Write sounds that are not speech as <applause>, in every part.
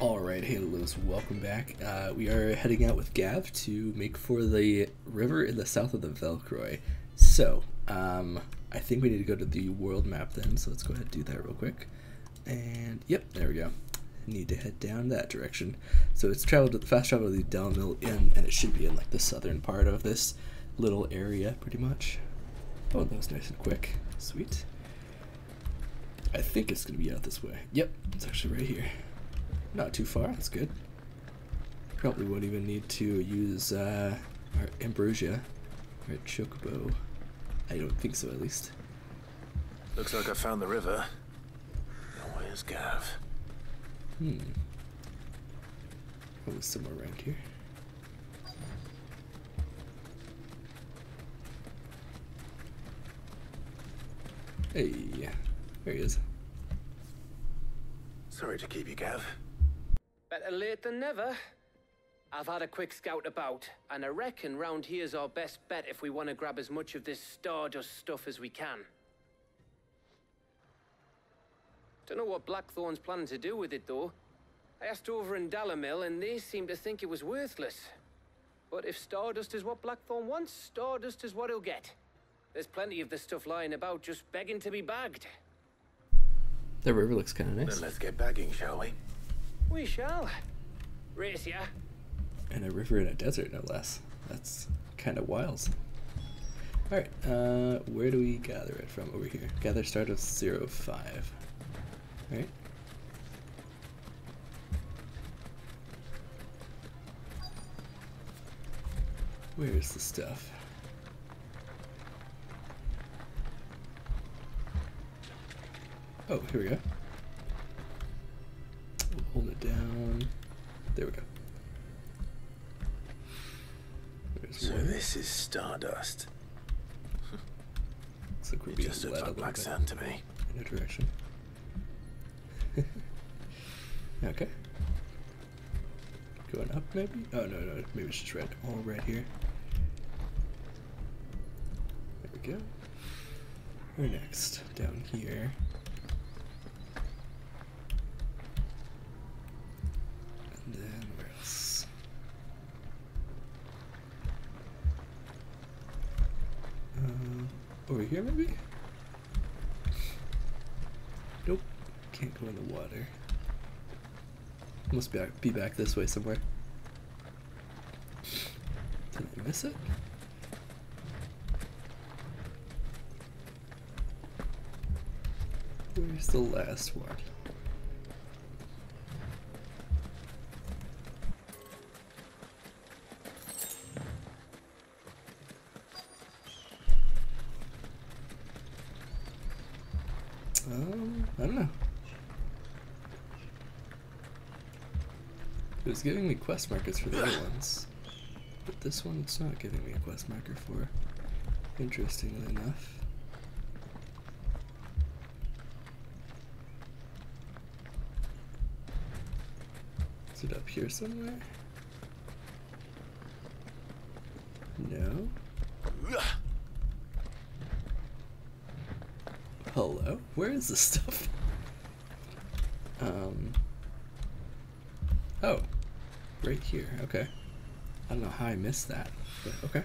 Alright, hey Halos, welcome back. Uh, we are heading out with Gav to make for the river in the south of the Velcroy. So, um, I think we need to go to the world map then, so let's go ahead and do that real quick. And, yep, there we go. Need to head down that direction. So it's traveled to fast travel to the Dalimil Inn, and it should be in like the southern part of this little area, pretty much. Oh, that was nice and quick. Sweet. I think it's gonna be out this way. Yep, it's actually right here. Not too far, that's good. Probably won't even need to use uh, our Ambrosia, our Chocobo. I don't think so, at least. Looks like I found the river. Where's Gav? Hmm. Probably somewhere around here. Hey, there he is. Sorry to keep you, Gav. Better late than never. I've had a quick scout about, and I reckon round here's our best bet if we want to grab as much of this Stardust stuff as we can. Don't know what Blackthorne's planning to do with it, though. I asked over in Dalimil, and they seem to think it was worthless. But if Stardust is what Blackthorne wants, Stardust is what he'll get. There's plenty of this stuff lying about, just begging to be bagged. The river looks kind of nice. Then let's get bagging, shall we? We shall. Race ya. And a river in a desert, no less. That's kind of wild. Alright, uh, where do we gather it from? Over here. Gather start of zero five. Alright. Where's the stuff? Oh, here we go. Hold it down. There we go. There's So one. this is Stardust. <laughs> Looks like we're It being just led a black bit sand to me. in a direction. <laughs> okay. Going up, maybe? Oh, no, no. Maybe it's just red. All red here. There we go. We're next? Down here. And then where else? Uh, over here, maybe? Nope. Can't go in the water. Must be back, be back this way somewhere. Did I miss it? Where's the last one? It was giving me quest markers for the other ones, but this one it's not giving me a quest marker for. Interestingly enough. Is it up here somewhere? No. Hello? Where is this stuff? <laughs> Um. Oh. Right here. Okay. I don't know how I missed that. But okay.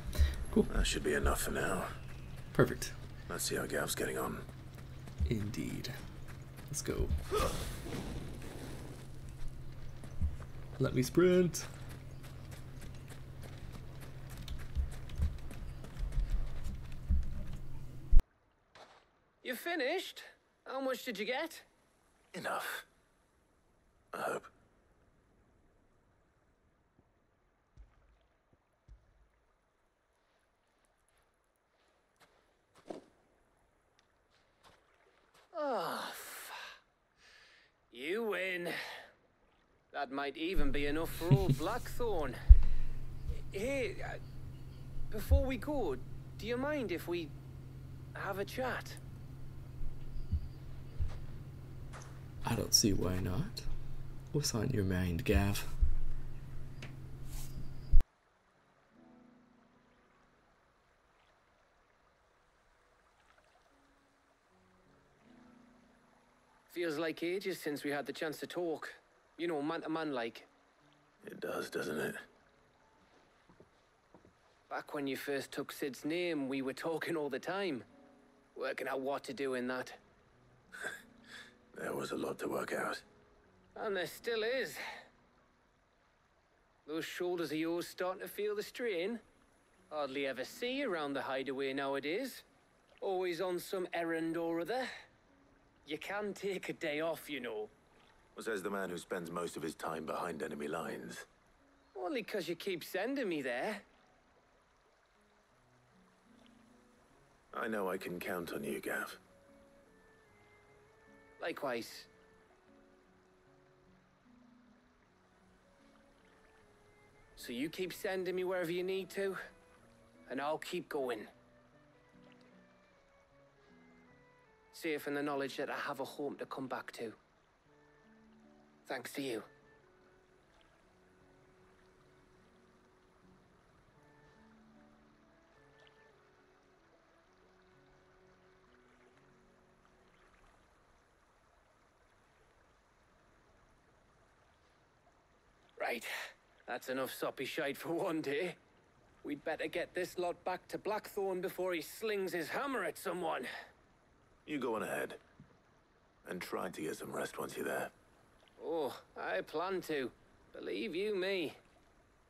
Cool. That should be enough for now. Perfect. Let's see how Gav's getting on. Indeed. Let's go. Let me sprint. You finished? How much did you get? Enough. I hope. Oh, you win. That might even be enough for old <laughs> Blackthorne. Hey, uh, before we go, do you mind if we have a chat? I don't see why not. What's on your mind, Gav? Feels like ages since we had the chance to talk. You know, man to man like. It does, doesn't it? Back when you first took Cid's name, we were talking all the time. Working out what to do in that. <laughs> There was a lot to work out. And there still is. Those shoulders of yours starting to feel the strain? Hardly ever see you around the hideaway nowadays. Always on some errand or other. You can take a day off, you know. Says the man who spends most of his time behind enemy lines. Only 'cause you keep sending me there. I know I can count on you, Gav. Likewise. So you keep sending me wherever you need to, and I'll keep going. Safe in the knowledge that I have a home to come back to. Thanks to you. Right. That's enough soppy shite for one day. We'd better get this lot back to Blackthorne before he slings his hammer at someone. You go on ahead. And try to get some rest once you're there. Oh, I plan to. Believe you me.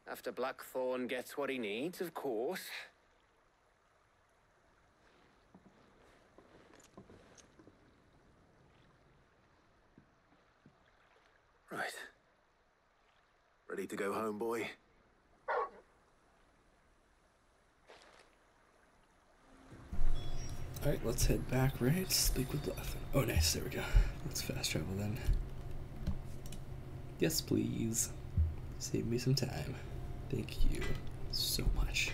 After Blackthorne gets what he needs, of course. Right. Ready to go home, boy? Alright, let's head back, right? Speak with Blackthorne. Oh, nice. There we go. Let's fast travel then. Yes, please. Save me some time. Thank you so much.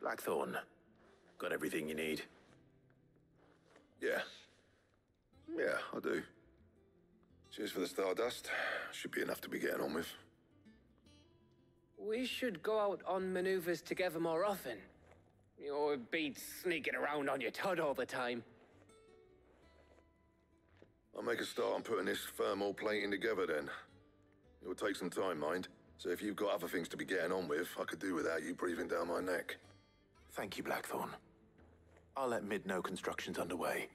Blackthorne. Got everything you need? Yeah. Yeah, I do. Cheers for the Stardust. Should be enough to be getting on with. We should go out on maneuvers together more often. You're beat sneaking around on your Todd all the time. I'll make a start on putting this thermal plating together then. It will take some time, mind. So if you've got other things to be getting on with, I could do without you breathing down my neck. Thank you, Blackthorne. I'll let Mid know construction's underway.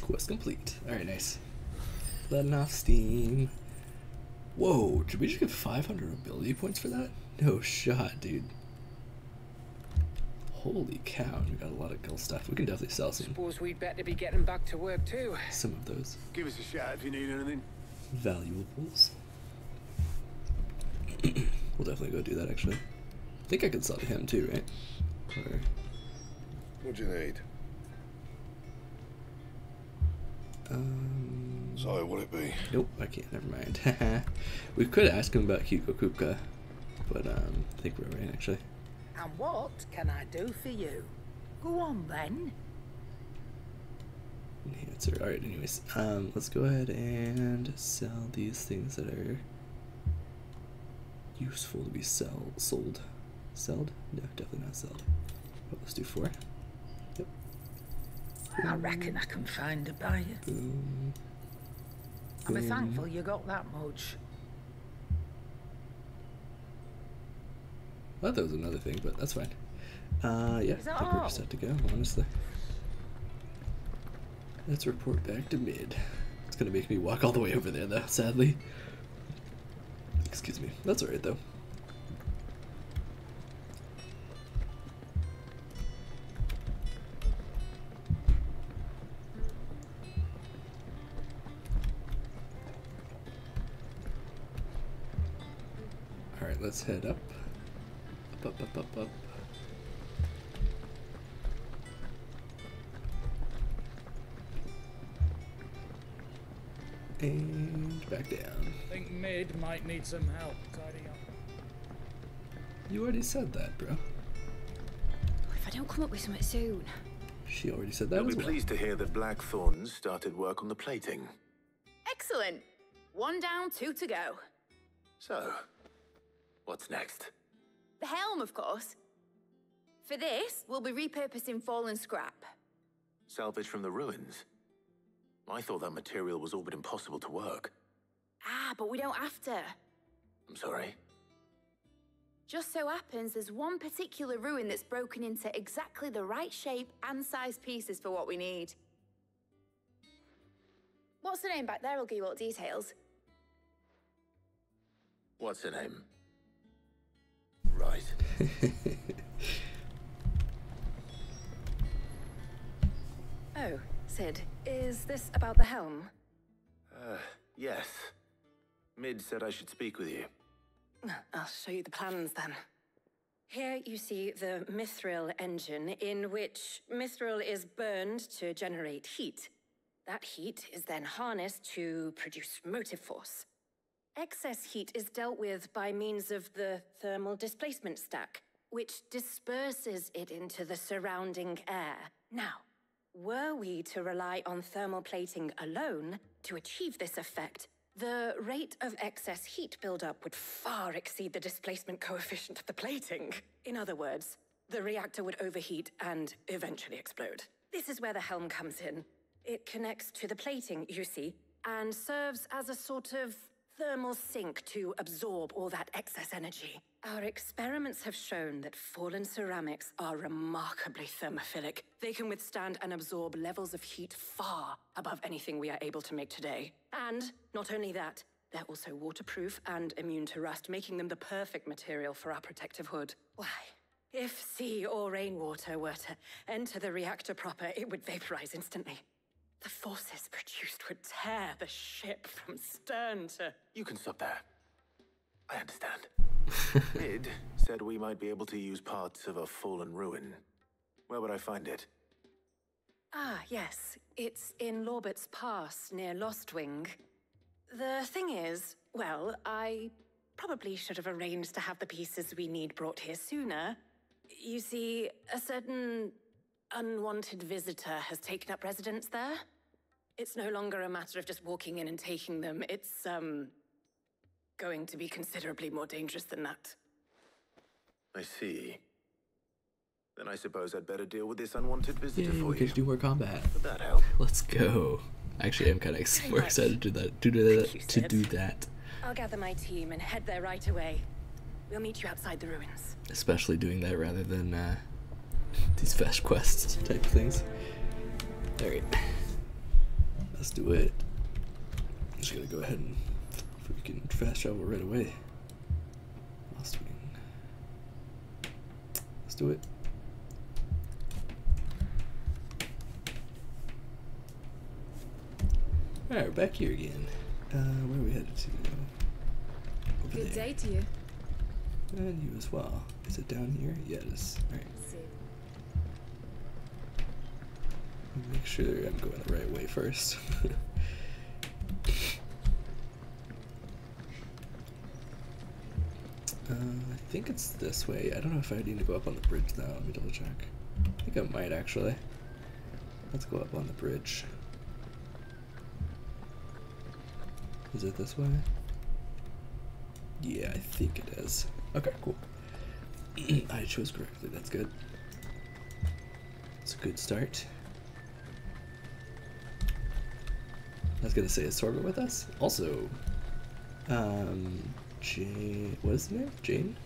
Quest complete. Alright, nice. Letting off steam. Whoa, did we just get 500 ability points for that? No shot, dude. Holy cow, we got a lot of cool stuff. We can definitely sell some, Suppose we'd better be getting back to work too. some of those Give us a shout if you need anything. valuables. <clears throat> we'll definitely go do that, actually. I think I could sell to him too, right? Or, What do you need? um, So, what'll it be? nope, I can't, never mind. <laughs> we could ask him about Hugo Kupka, but um, I think we're right, actually. And what can I do for you? Go on then. Answer. Alright, anyways. Um, let's go ahead and sell these things that are useful to be sell sold. Sold? No, definitely not sold. But let's do four. Yep. I reckon I can find a buyer. Boom. Be thankful you got that much. I thought that was another thing, but that's fine. Uh, yeah, I think we're set to go, honestly. Let's report back to mid. It's gonna make me walk all the way over there, though, sadly. Excuse me. That's alright, though. Let's head up. Up, up, up, up, up. And back down. I think Mid might need some help tidying up. You already said that, bro. If I don't come up with something soon. She already said that You'll be well. pleased to hear that Blackthorne's started work on the plating. Excellent. One down, two to go. So, what's next? The helm, of course. For this, we'll be repurposing fallen scrap. Salvage from the ruins? I thought that material was all but impossible to work. Ah, but we don't have to. I'm sorry. Just so happens there's one particular ruin that's broken into exactly the right shape and size pieces for what we need. What's the name back there? I'll give you all details. What's her name? <laughs> Oh, Cid, is this about the helm? Uh, yes. Mid said I should speak with you. <laughs> I'll show you the plans then. Here you see the Mithril engine, in which Mithril is burned to generate heat. That heat is then harnessed to produce motive force. Excess heat is dealt with by means of the thermal displacement stack, which disperses it into the surrounding air. Now, were we to rely on thermal plating alone to achieve this effect, the rate of excess heat buildup would far exceed the displacement coefficient of the plating. In other words, the reactor would overheat and eventually explode. This is where the helm comes in. It connects to the plating, you see, and serves as a sort of thermal sink to absorb all that excess energy. Our experiments have shown that fallen ceramics are remarkably thermophilic. They can withstand and absorb levels of heat far above anything we are able to make today. And not only that, they're also waterproof and immune to rust, making them the perfect material for our protective hood. Why? If sea or rainwater were to enter the reactor proper, it would vaporize instantly. The forces produced would tear the ship from stern to. You can stop there. I understand. <laughs> Mid said we might be able to use parts of a fallen ruin. Where would I find it? Ah, yes. It's in Lorbert's Pass near Lostwing. The thing is, well, I probably should have arranged to have the pieces we need brought here sooner. You see, a certain unwanted visitor has taken up residence there. It's no longer a matter of just walking in and taking them. It's, um, going to be considerably more dangerous than that. I see. Then I suppose I'd better deal with this unwanted visitor Yay, for we you. get to do more combat. Would that help? Let's go. Actually, I'm kind of Very more excited to do that. To do Thank you, that. To do that. I'll gather my team and head there right away. We'll meet you outside the ruins. Especially doing that rather than uh, <laughs> these fast quests type things. All right. Let's do it. I'm just gonna go ahead and freaking fast travel right away. Let's do it. Alright, we're back here again. Uh, where are we headed to? Over Good there. day to you. And you as well. Is it down here? Yeah, it is. Alright. Make sure I'm going the right way first. <laughs> uh, I think it's this way. I don't know if I need to go up on the bridge now. Let me double check. I think I might actually. Let's go up on the bridge. Is it this way? Yeah, I think it is. Okay, cool. <clears throat> I chose correctly. That's good. It's a good start. I was gonna say, is Sorba with us? Also, um, Jane. What is the name? Jane?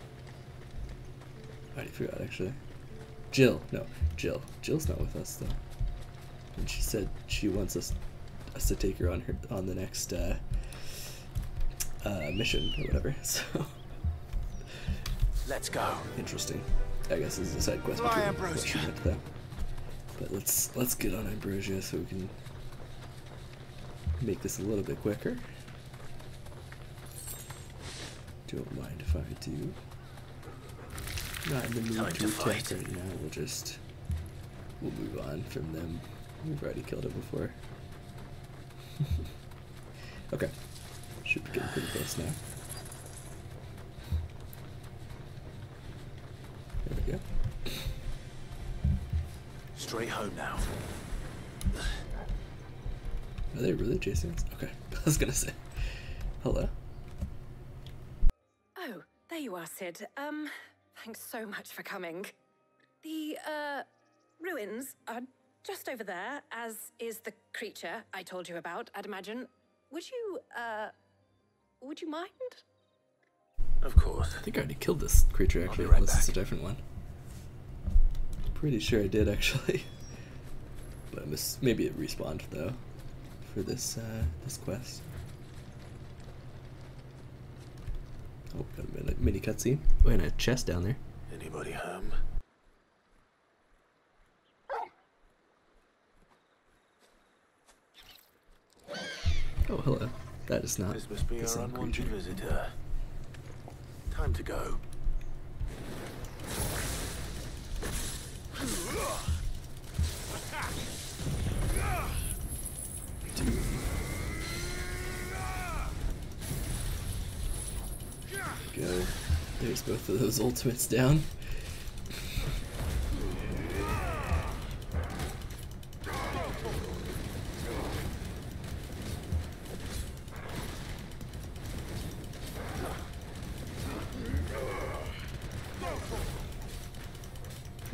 I already forgot actually. Jill. No, Jill. Jill's not with us though. And she said she wants us us to take her on her on the next uh, uh, mission or whatever. <laughs> So Let's go. interesting. I guess this is a side quest. Fly, between Ambrosia. what she meant that. But let's let's get on Ambrosia so we can make this a little bit quicker. Don't mind if I do. Not in the mood Time to to attack right now. We'll just we'll move on from them. We've already killed it before. <laughs> okay, should be getting pretty close now. There we go. Straight home now. Are they really chasing us? Okay, <laughs> I was gonna say. Hello. Oh, there you are, Cid. Um, thanks so much for coming. The, uh, ruins are just over there, as is the creature I told you about, I'd imagine. Would you, uh, would you mind? Of course. I think I already killed this creature actually. right Unless it's a different one. Pretty sure I did actually. <laughs> but I miss, maybe it respawned though for this uh, this quest. Oh, got a mini, mini cutscene. Oh, and a chest down there. Anybody home? Oh, hello. That is not This must be the our same unwanted creature. visitor. Time to. Go. There's both of those ultimates down.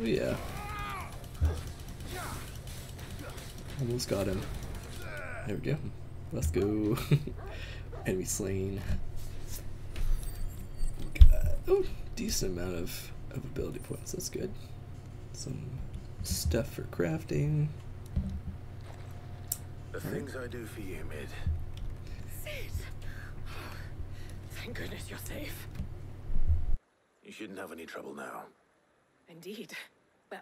Oh yeah. Almost got him. There we go. Let's go. <laughs> Enemy slain. Decent amount of, of ability points. That's good. Some stuff for crafting. The things I do for you, Mid. Cid! Thank goodness you're safe. You shouldn't have any trouble now. Indeed. Well,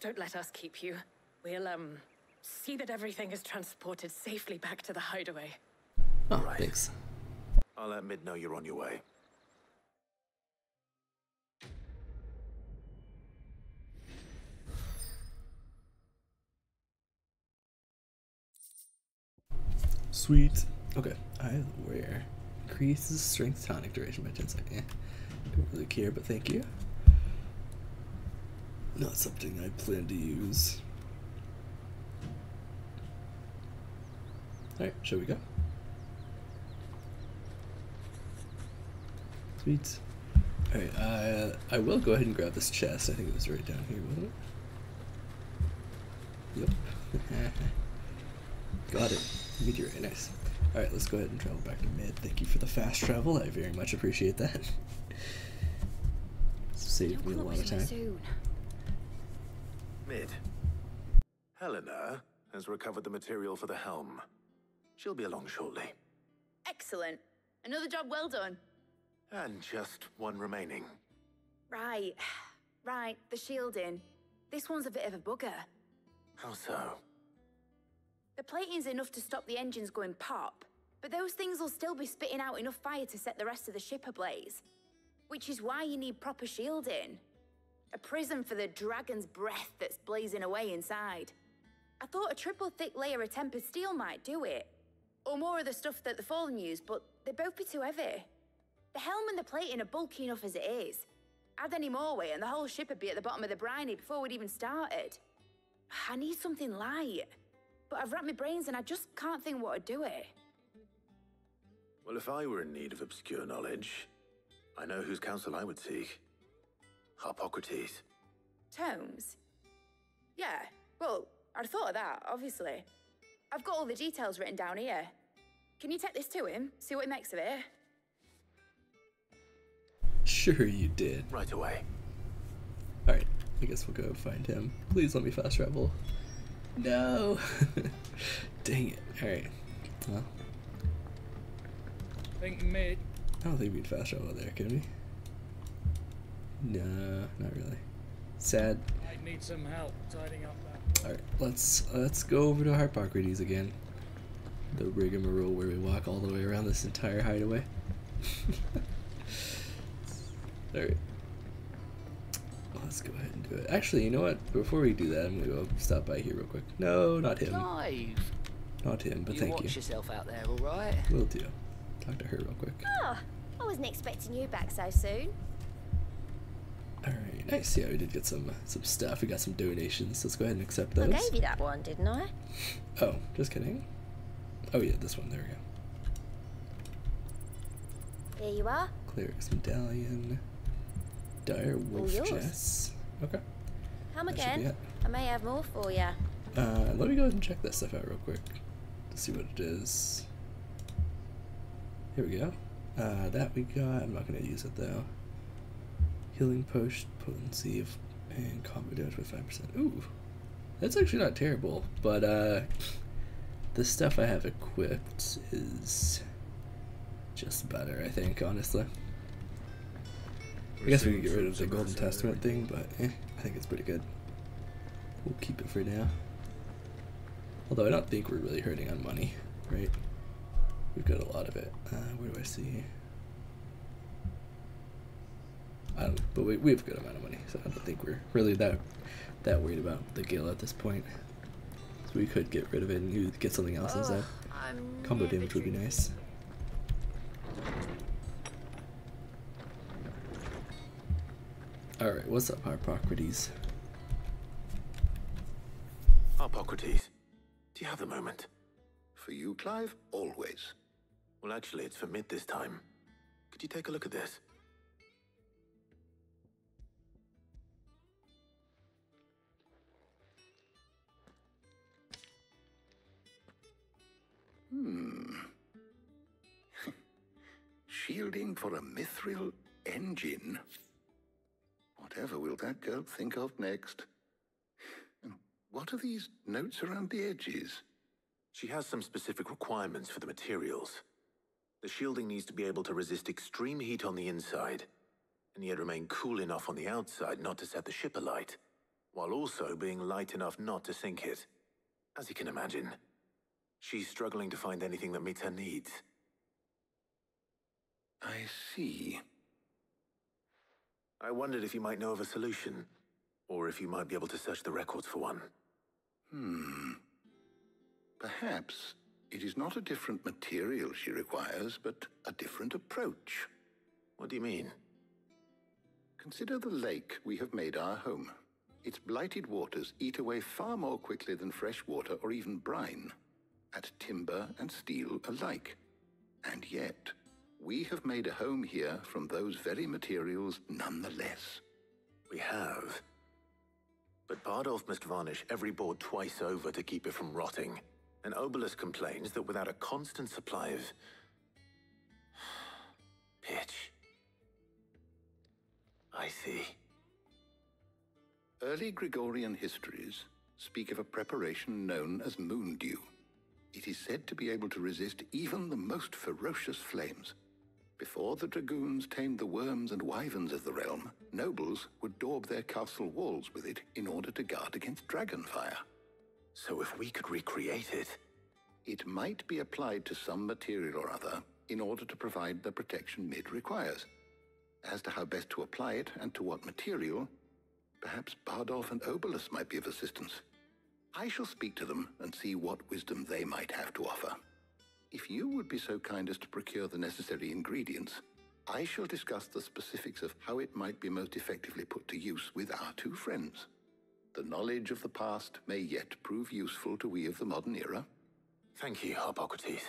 don't let us keep you. We'll, um, see that everything is transported safely back to the hideaway. Oh, Right. thanks. I'll let Mid know you're on your way. Sweet. Okay, I wear increases strength tonic duration by 10 seconds. Eh, don't really care, but thank you. Not something I plan to use. Alright, shall we go? Sweet. Alright, uh, I will go ahead and grab this chest. I think it was right down here, wasn't it? Yep. <laughs> Got it. Meteorite, nice. Alright, let's go ahead and travel back to mid. Thank you for the fast travel. I very much appreciate that. <laughs> Saved me a lot of time. soon. Mid. Helena has recovered the material for the helm. She'll be along shortly. Excellent. Another job well done. And just one remaining. Right. <sighs> Right, the shielding. This one's a bit of a bugger. How so? The plating's enough to stop the engines going pop, but those things will still be spitting out enough fire to set the rest of the ship ablaze. Which is why you need proper shielding. A prison for the dragon's breath that's blazing away inside. I thought a triple thick layer of tempered steel might do it. Or more of the stuff that the Fallen use, but they'd both be too heavy. The helm and the plating are bulky enough as it is. Add any more weight and the whole ship would be at the bottom of the briny before we'd even started. I need something light. But I've racked my brains and I just can't think what would do it. Well, if I were in need of obscure knowledge, I know whose counsel I would seek. Harpocrates. Tomes? Yeah, well, I'd thought of that, obviously. I've got all the details written down here. Can you take this to him? See what he makes of it? Sure you did. Right away. Alright, I guess we'll go find him. Please let me fast travel. No! <laughs> Dang it. Alright. Well, Think mid. I don't think we'd fast travel there, can we? No, not really. Sad. Might need some help tidying up that. Alright, let's let's go over to Harpocrates again. The rigmarole where we walk all the way around this entire hideaway. <laughs> Alright. Let's go ahead and do it. Actually, you know what? Before we do that, I'm gonna go stop by here real quick. No, not him. Clive, Not him, but you thank watch you. yourself out there, all right? Will do. Talk to her real quick. Oh, I wasn't expecting you back so soon. Alright, nice. Yeah, we did get some uh, some stuff. We got some donations. Let's go ahead and accept those. I those. gave you that one, didn't I? Oh, just kidding. Oh yeah, this one. There we go. Here you are. Cleric's medallion. Dire wolf yours. chest. Okay. Come That again. I may have more for you. Uh, let me go ahead and check that stuff out real quick to see what it is. Here we go. Uh, that we got. I'm not going to use it though. Healing post potency of and combat damage by five percent. Ooh, that's actually not terrible. But uh, the stuff I have equipped is just better. I think honestly. I guess we can get rid of the Golden Testament thing, but eh, I think it's pretty good. We'll keep it for now. Although I don't think we're really hurting on money, right? We've got a lot of it. Uh, where do I see? I don't, but we, we have a good amount of money, so I don't think we're really that that worried about the Gale at this point. So we could get rid of it and get something else instead. Combo damage would be nice. Alright, what's up, Harpocrates? Harpocrates, do you have a moment? For you, Clive, always. Well, actually, it's for mid this time. Could you take a look at this? Hmm. <laughs> Shielding for a mithril engine? Whatever will that girl think of next? And what are these notes around the edges? She has some specific requirements for the materials. The shielding needs to be able to resist extreme heat on the inside, and yet remain cool enough on the outside not to set the ship alight, while also being light enough not to sink it. As you can imagine, she's struggling to find anything that meets her needs. I see. I wondered if you might know of a solution, or if you might be able to search the records for one. Hmm. Perhaps it is not a different material she requires, but a different approach. What do you mean? Consider the lake we have made our home. Its blighted waters eat away far more quickly than fresh water or even brine, at timber and steel alike. And yet, we have made a home here from those very materials nonetheless. We have. But Bardolph must varnish every board twice over to keep it from rotting. And Obolus complains that without a constant supply of... <sighs> pitch... I see. Early Gregorian histories speak of a preparation known as moon dew. It is said to be able to resist even the most ferocious flames. Before the dragoons tamed the worms and wyverns of the realm, nobles would daub their castle walls with it in order to guard against dragonfire. So if we could recreate it... It might be applied to some material or other in order to provide the protection Mid requires. As to how best to apply it and to what material, perhaps Bardolph and Obolus might be of assistance. I shall speak to them and see what wisdom they might have to offer. If you would be so kind as to procure the necessary ingredients, I shall discuss the specifics of how it might be most effectively put to use with our two friends. The knowledge of the past may yet prove useful to we of the modern era. Thank you, Harpocrates.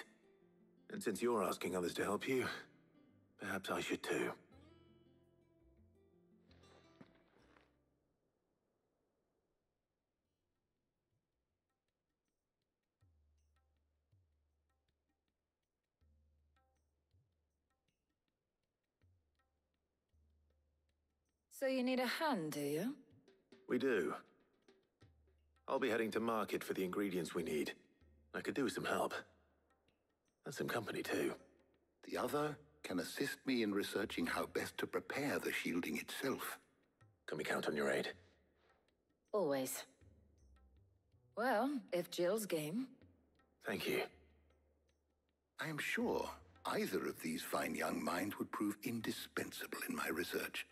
And since you're asking others to help you, perhaps I should too. So you need a hand, do you? We do. I'll be heading to market for the ingredients we need. I could do with some help. And some company, too. The other can assist me in researching how best to prepare the shielding itself. Can we count on your aid? Always. Well, if Jill's game. Thank you. I am sure either of these fine young minds would prove indispensable in my research.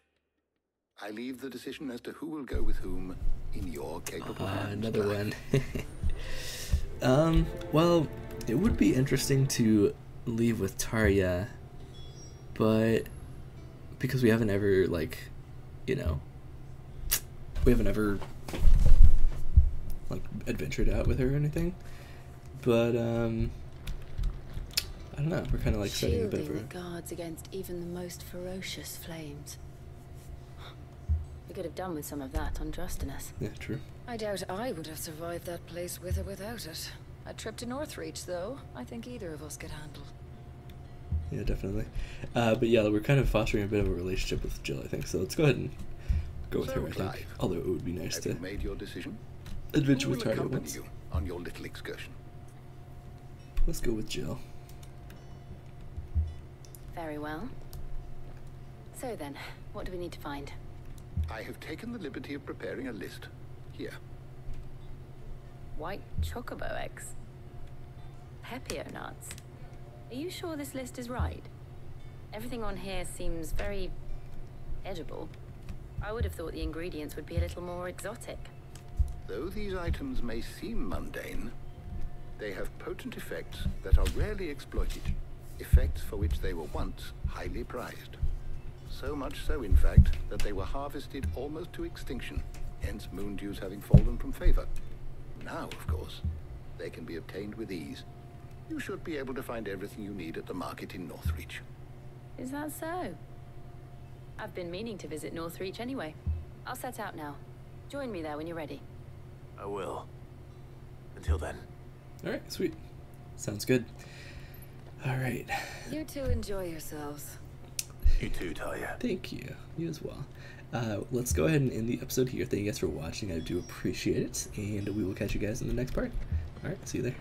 I leave the decision as to who will go with whom in your capable uh, hands. Another one. <laughs> um, well, it would be interesting to leave with Tarja, but because we haven't ever like, you know, we haven't ever like adventured out with her or anything. But um, I don't know. We're kind of like setting a bit of the guards against even the most ferocious flames. We could have done with some of that on Drustinus. Yeah, true. I doubt I would have survived that place with or without it. A trip to Northreach, though, I think either of us could handle. Yeah, definitely. Uh, but yeah, we're kind of fostering a bit of a relationship with Jill, I think. So let's go ahead and go with So, her. I think. Clive, Although it would be nice Have to you made your decision? adventure Who with will Target accompany once. you on your little excursion? Let's go with Jill. Very well. So then, what do we need to find? I have taken the liberty of preparing a list. Here. White chocobo eggs. Pepio nuts. Are you sure this list is right? Everything on here seems very edible. I would have thought the ingredients would be a little more exotic. Though these items may seem mundane, they have potent effects that are rarely exploited, effects for which they were once highly prized. So much so, in fact, that they were harvested almost to extinction, hence moon dews having fallen from favor. Now, of course, they can be obtained with ease. You should be able to find everything you need at the market in Northreach. Is that so? I've been meaning to visit Northreach anyway. I'll set out now. Join me there when you're ready. I will. Until then. All right, sweet. Sounds good. All right. You two enjoy yourselves. You too, Talia. Thank you. You as well. Uh, let's go ahead and end the episode here. Thank you guys for watching. I do appreciate it. And we will catch you guys in the next part. All right, see you there.